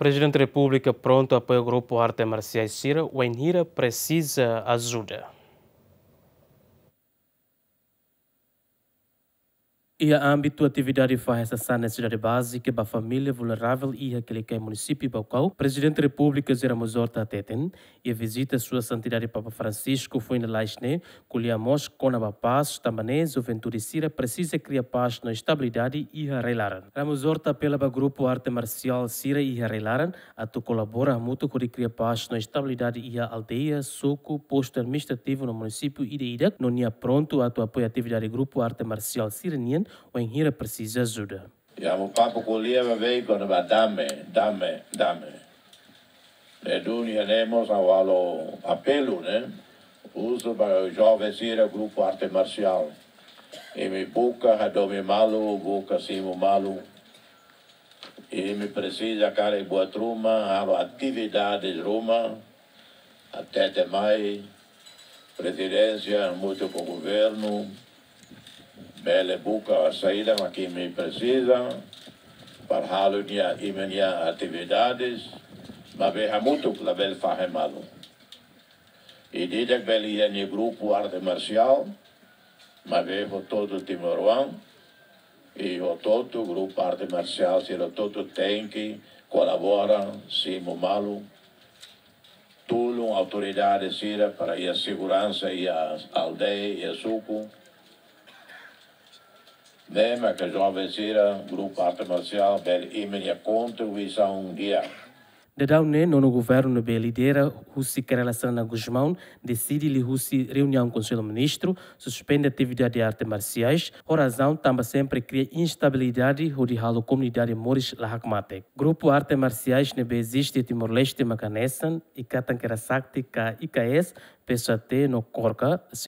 Presidente da República pronto apoia o grupo Arte Marciais Sira, o Enhira precisa ajuda. E a âmbito atividade faz essa necessidade básica para a família vulnerável e aquele que é município Baucau, Presidente da República Zera Mozorta Teten e a visita sua santidade Papa Francisco foi na Laisne, colhamos com a paz, também juventude Sira precisa criar paz na estabilidade e a relaran. Ramozorta apela para o grupo arte marcial Sira e a relaran a tu colabora muito com criar paz na estabilidade e a aldeia, suco, posto administrativo no município e de Ida, não ia pronto a tu apoio atividade grupo arte marcial Siranian o Enhira precisa ajuda. Siamo papo colia vai quando va dame, dame, dame. E duni anemos ao apelo, né? Uso para o jovem ir grupo arte marcial. E me buca a dome malu, buca simo malu. E me precisa cara boa truma, alo atividades Roma, até mais, presidência, muito com o governo, bele buka a saída mas que me precisa. Para halo nia imenia atividades mas veja muito que la bel fahe malo e didek beli ni grupo arte marcial. Mas vejo todo Timoroan e o todo grupo arte marcial se o todo tem que colabora simo malo tudo autoridade sira para a segurança e a aldeia e a suco Nema que jovem sira grupo arte marcial bel imenia contribuição dia. De daune no governo be lidera husi que relação na Guzmão decide li husi reunião com o ministro suspende atividade de artes marciais a razão também sempre cria instabilidade o de halo comunidade moris la hakmate grupo arte marciais ne be existe Timor Leste macanesan e katan que sakti ka IKS PSAT no Corca